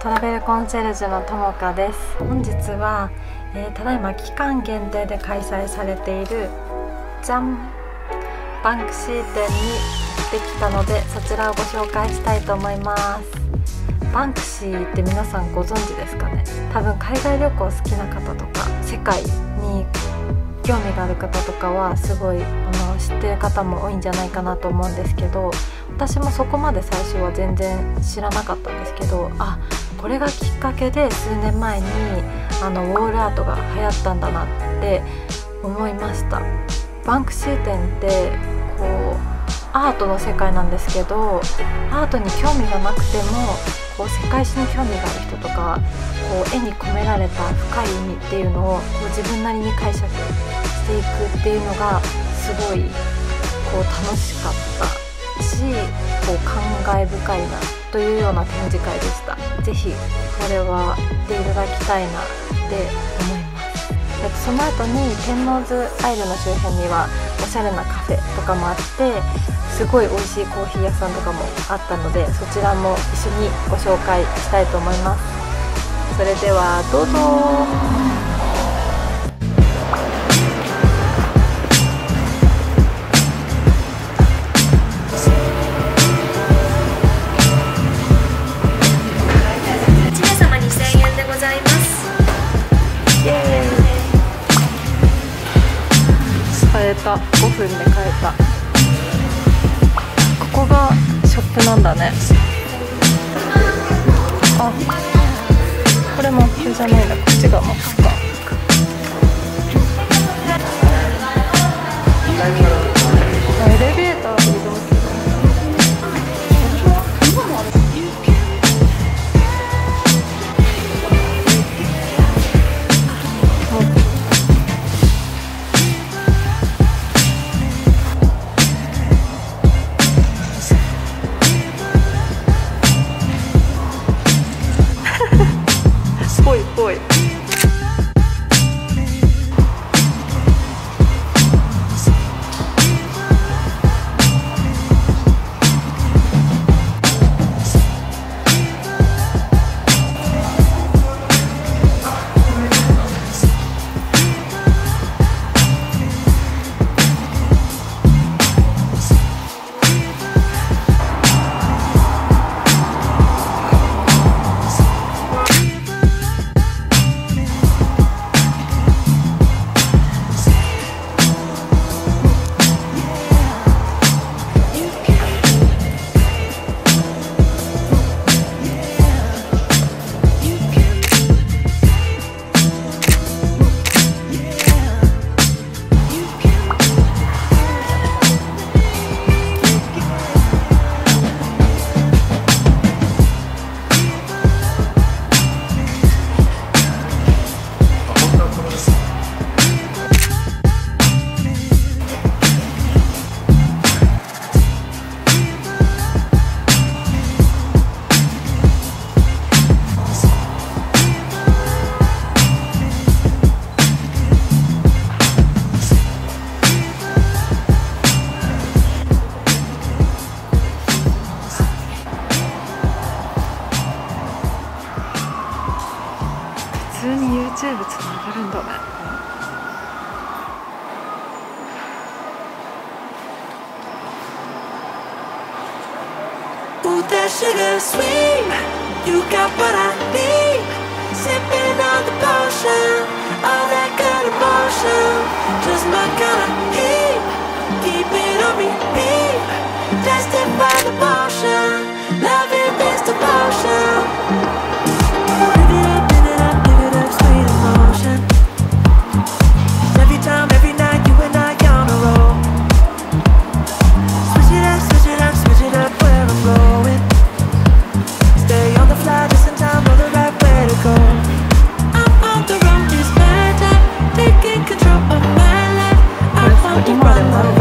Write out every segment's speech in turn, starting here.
トラベルコンシェルジュのともかです。本日は、えー、ただいま期間限定で開催されているじゃんバンクシー店に行ってきたのでそちらをご紹介したいと思います。バンクシーって皆さんご存知ですかね？多分海外旅行好きな方とか世界に興味がある方とかはすごいあの知ってる方も多いんじゃないかなと思うんですけど私もそこまで最初は全然知らなかったんですけどあこれがきっかけで数年前にあのウォールアートが流行ったんだなって思いました。バンクシー展ってこうアートの世界なんですけどアートに興味がなくてもこう世界史に興味がある人とかこう絵に込められた深い意味っていうのをこう自分なりに解釈していくっていうのがすごいこう楽しかったしこう感慨深いなというような展示会でした。是非これは行っていただきたいなって思います。その後に天王洲アイルの周辺にはおしゃれなカフェとかもあってすごい美味しいコーヒー屋さんとかもあったのでそちらも一緒にご紹介したいと思います。それではどうぞ。だね。あこれも普じゃないんだこっちがマッ YouTube つながるんだね「that sugar sweet You got what I need Sipping on the potion All that good emotion Just my kind of heat Keep it on repeat Tested by the potion Big Brother.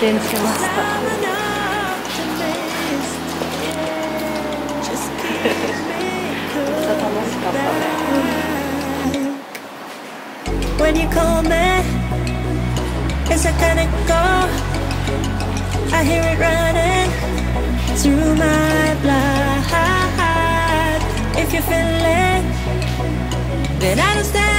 験しましためっちゃ楽しかったね When you call me, as I kinda go, I hear it running through my blood. If you feel it, then I don't stand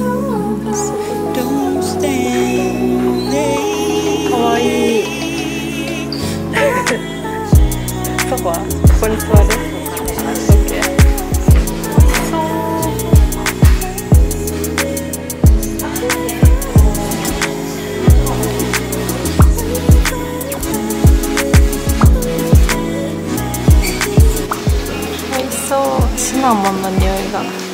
어, 한 번만 여기가.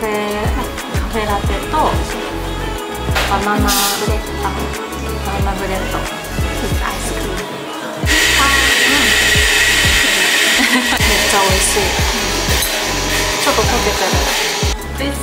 フェカフェラテとバナナブレッドバナナブレッドアイスクリーム。めっちゃ美味しい。ちょっと溶けてる。美味し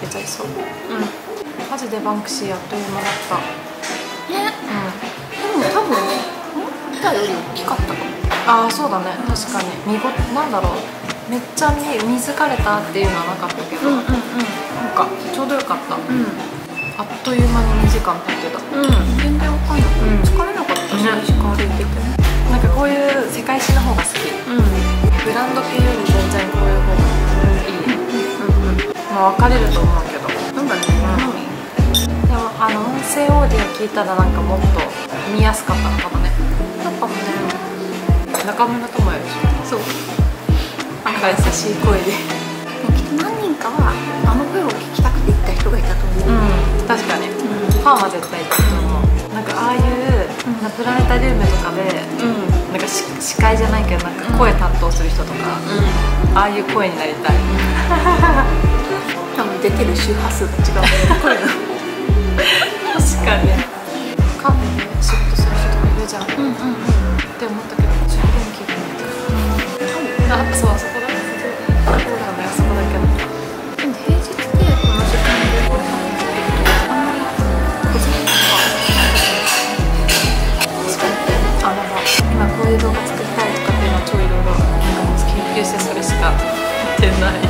べちゃいそう。うん。マジでバンクシーあっという間だった。ねうん。でも多分見たより大きかったかも。ああそうだね。確かに。見ごなんだろう。めっちゃ見水かれたっていうのはなかったけど、なんかちょうどよかった、あっという間に2時間経ってた。うん。うん全然わかんない、うん。疲れなかった。し、ねしか歩いててね。なんかこういう世界史の方が好き。うん。ブランド系より全然こういう方がまあ分かれると思うけど。なんだね。でもあの音声オーディオ聞いたらなんかもっと見やすかったのかもね。なんかもね。中村智也でしょ。そう。なんか優しい声で。きっと何人かはあの声を聞きたくて行った人がいたと思う、うん。確かに。ファンは絶対いたと思う。なんかああいう、なプラネタリウムとかでうん。なんかし司会じゃないけどなんか声担当する人とか、ああいう声になりたい出てる周波数が違う声の確かに。カフェで仕事する人とかいるじゃん、うんうんって思ったけど充電器がないから。あそうあそこだ。そうだねあそこだけど。でも平日でこの時間でご飯食べるとあんまり個人とかあの今こういう動画作りたいとかっていうのは超いろいろ研究してそれしかやってない